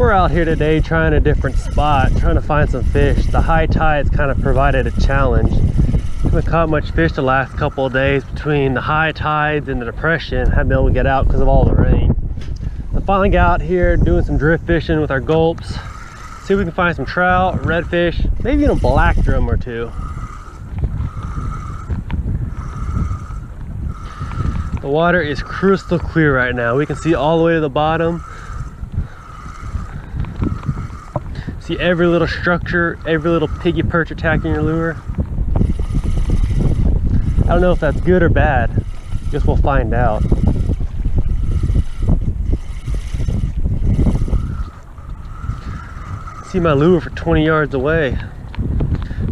We're out here today trying a different spot, trying to find some fish. The high tides kind of provided a challenge. Haven't caught much fish the last couple of days between the high tides and the depression. Haven't been able to get out because of all the rain. So finally got out here doing some drift fishing with our gulps. See if we can find some trout, redfish, maybe even a black drum or two. The water is crystal clear right now. We can see all the way to the bottom. See every little structure, every little piggy perch attacking your lure. I don't know if that's good or bad. Guess we'll find out. See my lure for 20 yards away.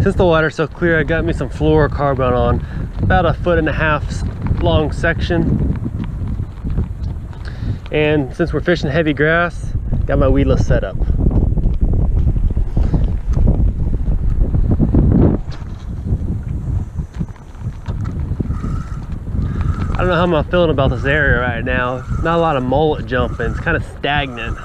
Since the water's so clear, I got me some fluorocarbon on. About a foot and a half long section. And since we're fishing heavy grass, got my weedless setup. I don't know how I'm feeling about this area right now. Not a lot of mullet jumping. It's kind of stagnant.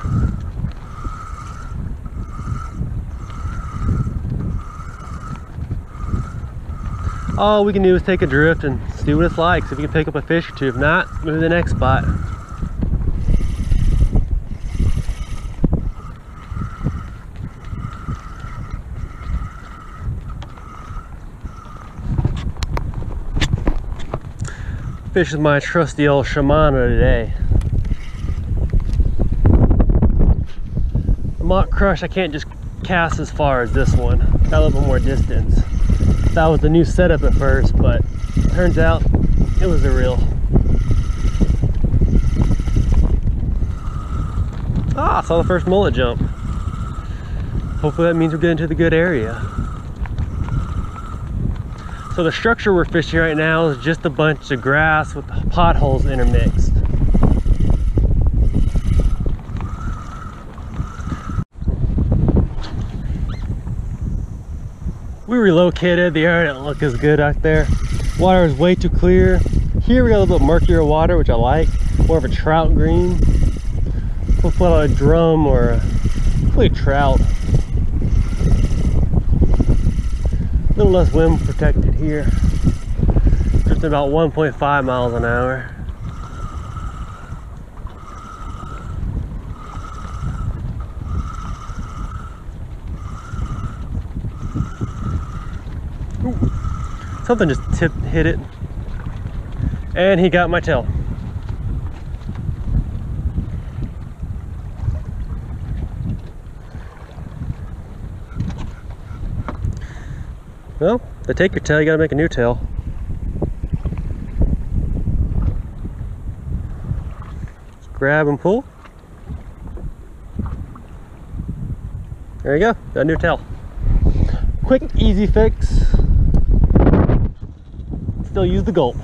all we can do is take a drift and see what it's like. See if we can pick up a fish or two. If not, move to the next spot. Fish with my trusty old Shimano today. The Mach Crush, I can't just cast as far as this one. Got a little bit more distance that was the new setup at first, but turns out it was a real. Ah, saw the first mullet jump. Hopefully that means we're getting to the good area. So the structure we're fishing right now is just a bunch of grass with potholes intermixed. we relocated. The area didn't look as good out there. Water is way too clear. Here we got a little bit murkier water which i like. More of a trout green. Hopefully a drum or a, hopefully a trout a little less wind protected here just about 1.5 miles an hour Something just tipped, hit it. And he got my tail. Well, they take your tail, you gotta make a new tail. Just grab and pull. There you go, got a new tail. Quick, easy fix still use the gulp.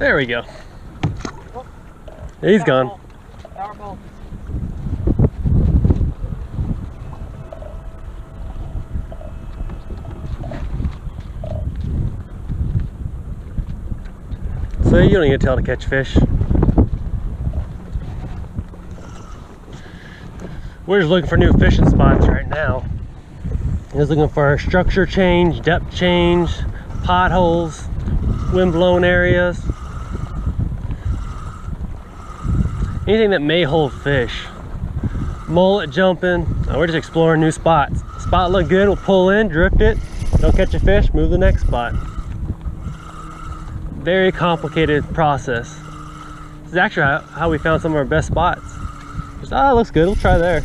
There we go. He's gone. So you don't need a tail to catch fish. We're just looking for new fishing spots right now. Just looking for structure change, depth change, potholes, wind-blown areas. Anything that may hold fish. Mullet jumping. we're just exploring new spots. Spot look good, we'll pull in, drift it. Don't catch a fish, move the next spot very complicated process. This is actually how we found some of our best spots. Just, ah, looks good, we'll try there.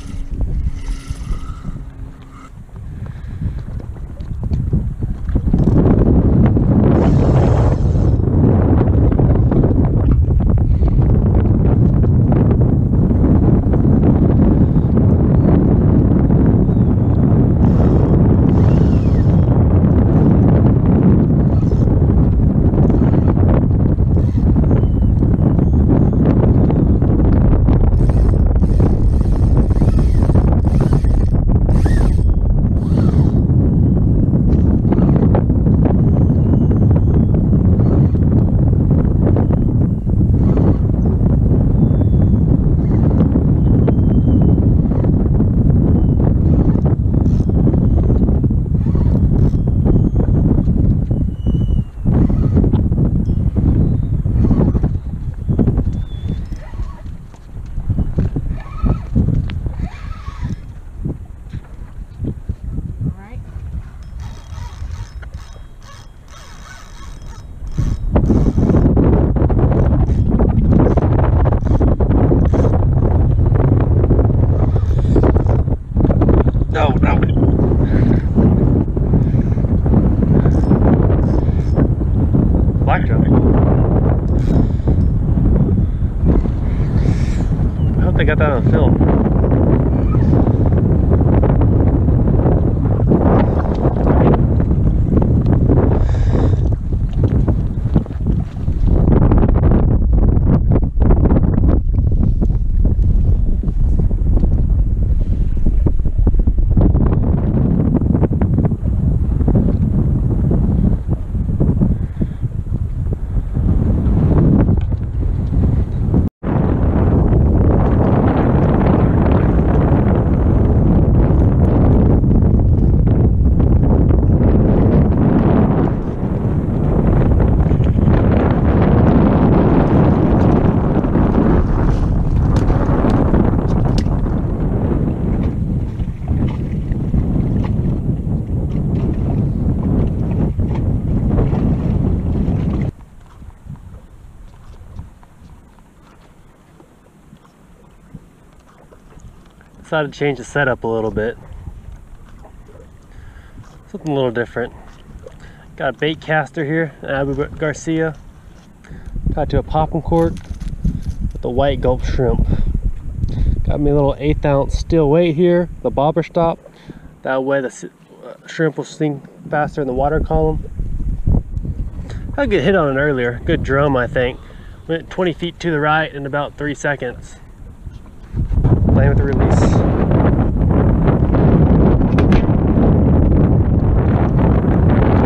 Got decided to change the setup a little bit. Something a little different. Got a bait caster here, Abu Garcia. Got to a popping cork with the white gulp shrimp. Got me a little eighth ounce steel weight here, the bobber stop. That way the uh, shrimp will sink faster in the water column. A good hit on it earlier, good drum I think. Went 20 feet to the right in about three seconds. Playing with the release.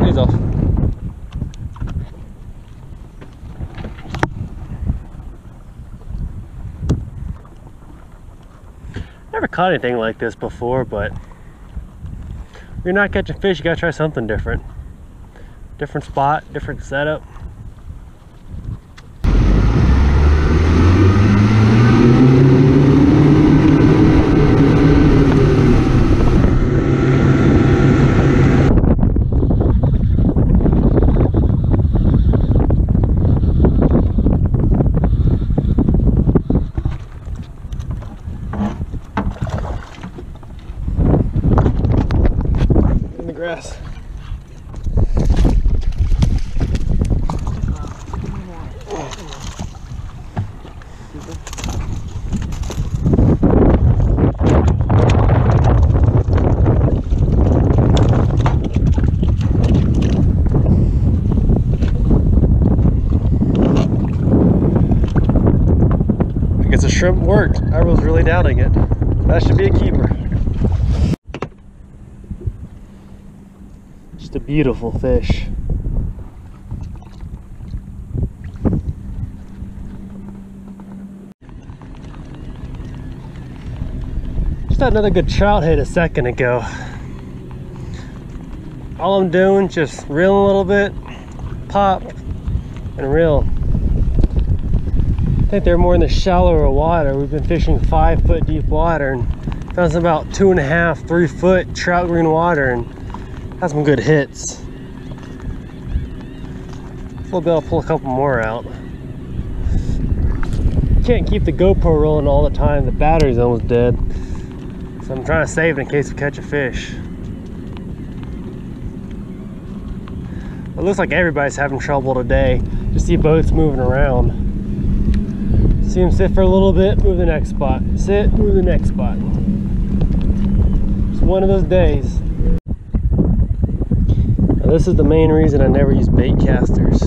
He's off. Never caught anything like this before, but you're not catching fish, you gotta try something different. Different spot, different setup. grass. Guess the shrimp worked. I was really doubting it. That should be a keeper. Just a beautiful fish. Just had another good trout hit a second ago. All I'm doing just reeling a little bit, pop, and reel. I think they're more in the shallower water. We've been fishing five foot deep water and found some about two and a half, three foot trout green water and had some good hits. We'll be able to pull a couple more out. Can't keep the GoPro rolling all the time. The battery's almost dead. So I'm trying to save it in case we catch a fish. It looks like everybody's having trouble today. Just see boats moving around. See them sit for a little bit, move the next spot. Sit, move the next spot. It's one of those days. This is the main reason I never use bait casters.